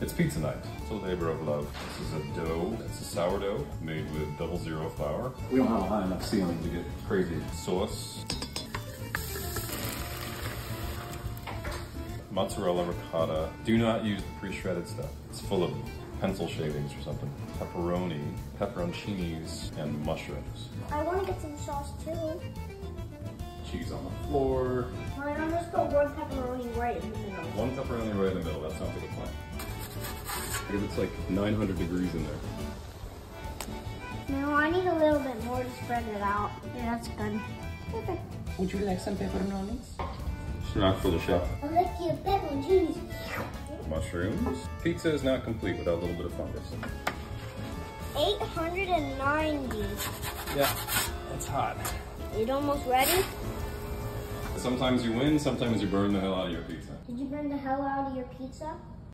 It's pizza night. It's a labor of love. This is a dough. It's a sourdough made with double zero flour. We don't have a high enough ceiling to get crazy. Sauce. Mozzarella ricotta. Do not use the pre-shredded stuff. It's full of pencil shavings or something. Pepperoni, pepperoncinis, and mushrooms. I want to get some sauce too. Cheese on the floor. Why don't I just put one pepperoni right in the middle? One pepperoni right in the middle. That sounds like a plan. Because it's like 900 degrees in there. No, I need a little bit more to spread it out. Yeah, that's good. Okay. Would you like some pepperonis? Snack for the chef. I like your pepperoncinis. Mushrooms. Pizza is not complete without a little bit of fungus. 890. Yeah, it's hot. Are you almost ready? Sometimes you win, sometimes you burn the hell out of your pizza. Did you burn the hell out of your pizza?